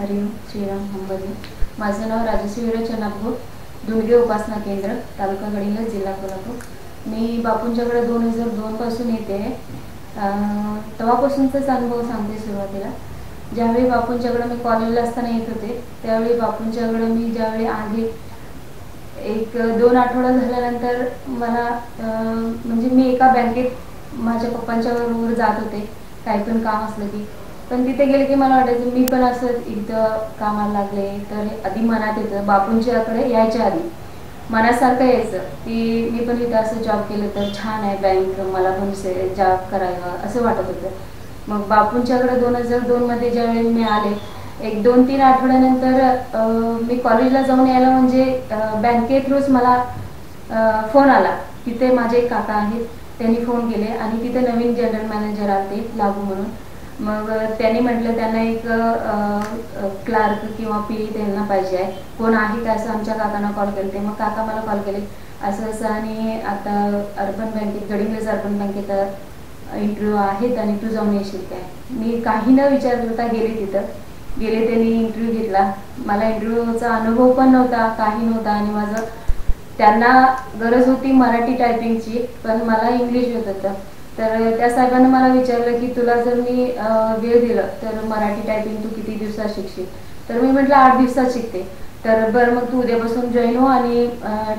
हरिओम श्रीराम अंबाजी माझं नाव राजश्री विराज नागपूर दुर्गे उपासना केंद्र तालुका गडिंग जिल्हा कोल्हापूर. मी बापूंच्याकडे दोन हजार दोनपासून येते तेव्हापासूनचाच अनुभव सांगते सुरुवातीला. ज्यावेळी बापूंच्याकडे मी कॉलेजला असताना येत होते त्यावेळी बापूंच्याकडे मी ज्यावेळी आधी एक दोन आठवडा झाल्यानंतर मला म्हणजे मी एका बँकेत माझ्या पप्पांच्या बरोबर जात होते. काही पण काम असलं की. पण तिथे गेले की मला वाटायचं मी पण असं इथं कामाला लागले तर आधी मनात येतं. बापूंच्याकडे यायच्या आधी मनासारखं यायचं की मी पण इथं असं जॉब केलं तर छान आहे बँक मला पण जॉब करायला असं वाटत होतं. मग बापूंच्याकडे दोन हजार दोनमध्ये ज्यावेळी मी आले एक दोन तीन आठवड्यानंतर मी कॉलेजला जाऊन यायला म्हणजे बँके थ्रूच मला फोन आला तिथे माझे एक काका आहेत त्यांनी फोन केले आणि तिथे नवीन जनरल मॅनेजर आले लागू म्हणून. मग त्यांनी म्हटलं त्यांना एक क्लार्क किंवा पी त्यांना पाहिजे आहे. कोण आहे का असं आमच्या काकांना कॉल केले ते मग काका मला कॉल केले. असं असं आणि आता अर्बन बँकेत गडिंग्लज अर्बन बँकेत इंटरव्ह्यू आहेत आणि तू जाऊन येशील काय? मी काही न विचार करता गेले तिथं. गेले त्यांनी इंटरव्ह्यू घेतला. मला इंटरव्ह्यूचा अनुभव पण नव्हता काही नव्हता आणि माझं त्यांना गरज होती मराठी टायपिंगची पण मला इंग्लिश येत होतं. तर त्या साहेबांनी मला विचारलं की तुला जर मी अं, वेळ दिलं तर मराठी टायपिंग तू किती दिवसात शिकशील? तर मी म्हटलं आठ दिवसात शिकते. तर बरं मग तू उद्यापासून जॉईन हो आणि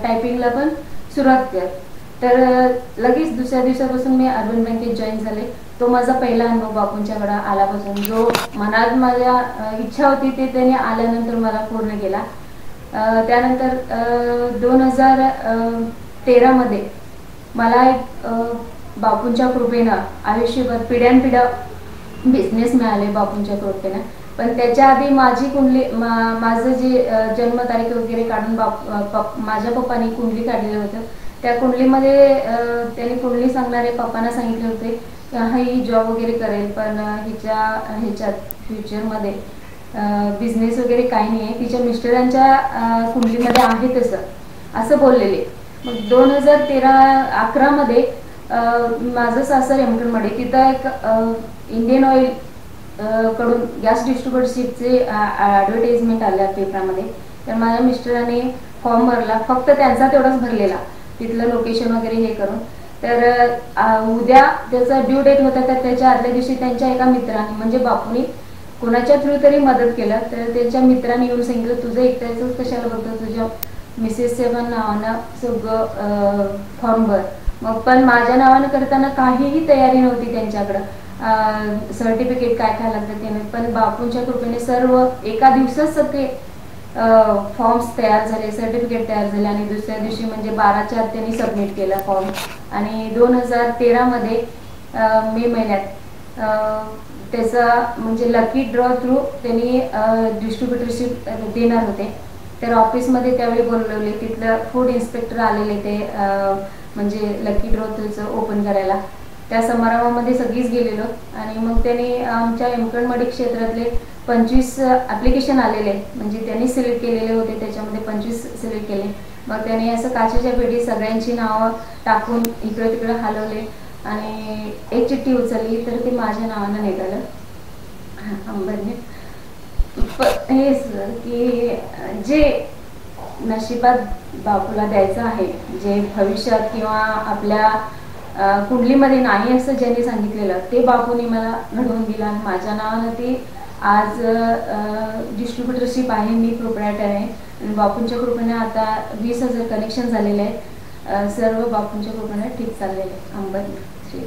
टायपिंगला पण सुरुवात कर. तर लगेच दुसऱ्या दिवसापासून मी अर्बन बँकेत जॉईन झाले. तो माझा पहिला अनुभव बापूंच्याकडे आल्यापासून. जो मनात माझ्या इच्छा होती ते त्याने आल्यानंतर मला पूर्ण केला. अं, त्यानंतर दोन हजार तेरामध्ये मला एक अं, बापूंच्या कृपेनं आयुष्यभर पिढ्यानपिढ्या बिझनेस मिळाले बापूंच्या कृपेनं. पण त्याच्या आधी माझी कुंडली मा- माझं जे जन्मतारीख वगैरे काढून बाप पप- माझ्या पप्पानी कुंडली काढलेलं होतं. त्या कुंडलीमध्ये त्याने त्यांनी कुंडली सांगणारे पप्पांना सांगितले होते की हा ही जॉब वगैरे करेल पण हिच्या ह्याच्यात फ्युचरमध्ये बिझनेस वगैरे काही नाही आहे. तिच्या मिस्टरांच्या कुंडलीमध्ये आहे तसं. असं बोललेले. मग दोन हजार तेरा अकरामध्ये माझं सासर एमकडमध्ये तिथं एक इंडियन ऑइलकडून गॅस डिस्ट्रीब्युटरशिपचे ॲडव्हर्टाइजमेंट आल्या पेपरामध्ये. तर माझ्या मिस्टरांनी फॉर्म भरला. फक्त त्यांचा तेवढाच भरलेला. तिथलं लोकेशन वगैरे हे करून. तर उद्या त्याचा ड्यू डेट होता तर त्याच्या आदल्या दिवशी त्यांच्या एका मित्राने म्हणजे बापूने कोणाच्या थ्रू तरी मदत केलं. तर त्यांच्या मित्राने येऊन सांगितलं तुझं एकट्याचंच कशाला बघतो तुझ्या मिसेसच्या पण नावानं सगळं फॉर्म भर. मग पण माझ्या नावानं करताना काहीही तयारी नव्हती त्यांच्याकडं. सर्टिफिकेट काय काय लागतं ते नाही. पण बापूंच्या कृपेने सर्व एका दिवसात सगळे फॉर्म्स तयार झाले सर्टिफिकेट तयार झाले आणि दुसऱ्या दिवशी म्हणजे बाराच्या आत त्यांनी सबमिट केला फॉर्म आणि दोन हजार तेरामध्ये मे महिन्यात त्याचा म्हणजे लकी ड्रॉ थ्रू त्यांनी डिस्ट्रीब्युटरशिप देणार होते. तर ऑफिसमध्ये त्यावेळी बोलवले तिथलं फूड इन्स्पेक्टर आलेले ते म्हणजे लकी ड्रॉ त्याचं ओपन करायला. त्या समारंभामध्ये सगळीच गेलेलो आणि मग त्यांनी आमच्या एमकणमडी क्षेत्रातले पंचवीस ॲप्लिकेशन आलेले. म्हणजे त्यांनी सिलेक्ट केलेले होते त्याच्यामध्ये पंचवीस सिलेक्ट केले. मग त्याने असं काचेच्या पेटी सगळ्यांची नावं टाकून इकडं तिकडं हलवले आणि एक चिठ्ठी उचलली तर ते माझ्या नावानं निघालं. अंबरने प- हे सर की जे नशिबात बापूला द्यायचं आहे. जे भविष्यात किंवा आपल्या कुंडलीमध्ये नाही असं ज्यांनी सांगितलेलं ते बापूने मला घडवून दिलं आणि माझ्या नावानं ते आज डिस्ट्रीब्युटरशिप आहे मी प्रोपरायटर आहे. आणि बापूंच्या कृपेने आता वीस हजार कनेक्शन झालेले आहेत. सर्व बापूंच्या कृपेने ठीक चाललेले आहे अंबर श्री